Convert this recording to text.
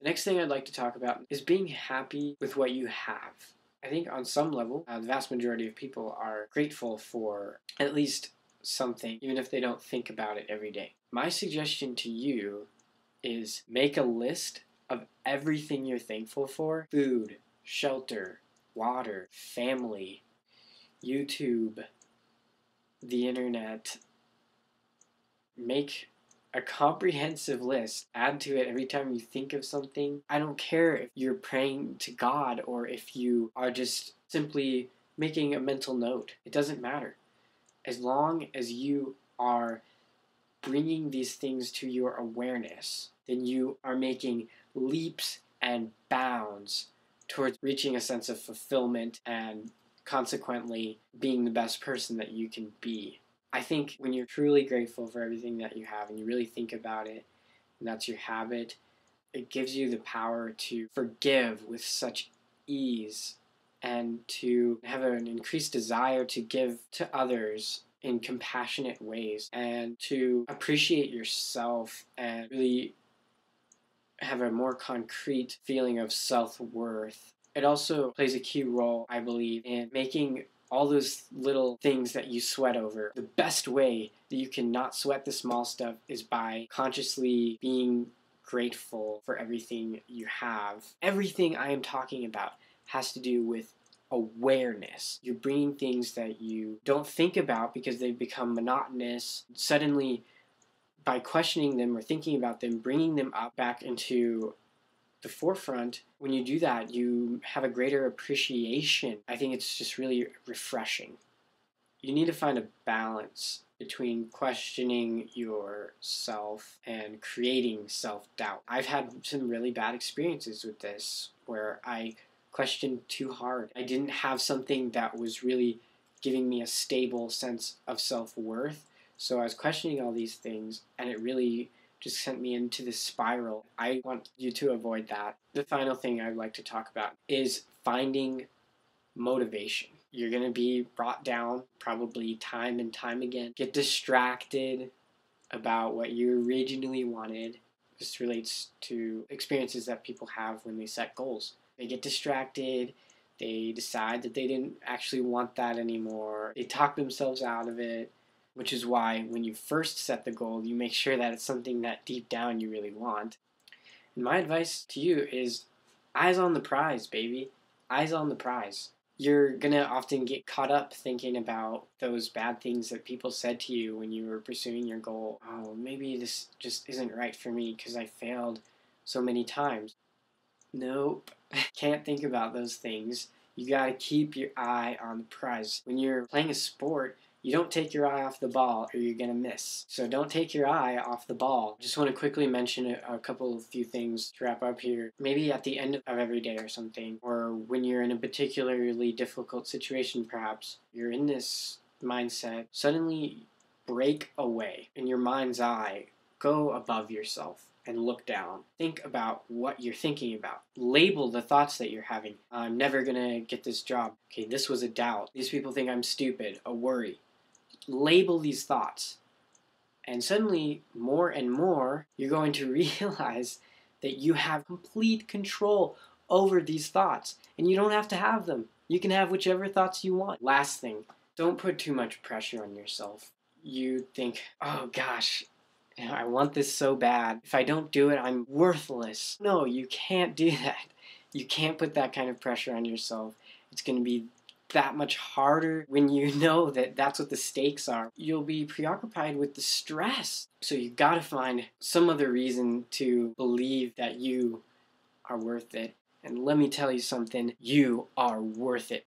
The next thing I'd like to talk about is being happy with what you have. I think on some level, uh, the vast majority of people are grateful for at least something, even if they don't think about it every day. My suggestion to you is make a list of everything you're thankful for food, shelter, water, family, YouTube, the internet. Make a comprehensive list. Add to it every time you think of something. I don't care if you're praying to God or if you are just simply making a mental note. It doesn't matter. As long as you are bringing these things to your awareness, then you are making leaps and bounds towards reaching a sense of fulfillment and consequently being the best person that you can be. I think when you're truly grateful for everything that you have and you really think about it, and that's your habit, it gives you the power to forgive with such ease and to have an increased desire to give to others in compassionate ways and to appreciate yourself and really have a more concrete feeling of self worth. It also plays a key role, I believe, in making all those little things that you sweat over. The best way that you can not sweat the small stuff is by consciously being grateful for everything you have. Everything I am talking about has to do with awareness. You're bringing things that you don't think about because they've become monotonous. Suddenly, by questioning them or thinking about them, bringing them up back into the forefront, when you do that, you have a greater appreciation. I think it's just really refreshing. You need to find a balance between questioning yourself and creating self doubt. I've had some really bad experiences with this where I questioned too hard. I didn't have something that was really giving me a stable sense of self worth. So I was questioning all these things, and it really just sent me into this spiral. I want you to avoid that. The final thing I'd like to talk about is finding motivation. You're going to be brought down probably time and time again. Get distracted about what you originally wanted. This relates to experiences that people have when they set goals. They get distracted. They decide that they didn't actually want that anymore. They talk themselves out of it which is why when you first set the goal, you make sure that it's something that deep down you really want. And my advice to you is eyes on the prize, baby. Eyes on the prize. You're gonna often get caught up thinking about those bad things that people said to you when you were pursuing your goal. Oh, maybe this just isn't right for me because I failed so many times. Nope. Can't think about those things. You gotta keep your eye on the prize. When you're playing a sport, you don't take your eye off the ball or you're going to miss. So don't take your eye off the ball. Just want to quickly mention a, a couple of few things to wrap up here. Maybe at the end of every day or something, or when you're in a particularly difficult situation, perhaps you're in this mindset, suddenly break away in your mind's eye, go above yourself and look down. Think about what you're thinking about. Label the thoughts that you're having. I'm never gonna get this job. Okay, this was a doubt. These people think I'm stupid, a worry label these thoughts. And suddenly, more and more, you're going to realize that you have complete control over these thoughts. And you don't have to have them. You can have whichever thoughts you want. Last thing, don't put too much pressure on yourself. You think, oh gosh, I want this so bad. If I don't do it, I'm worthless. No, you can't do that. You can't put that kind of pressure on yourself. It's going to be that much harder when you know that that's what the stakes are. You'll be preoccupied with the stress. So you gotta find some other reason to believe that you are worth it. And let me tell you something, you are worth it.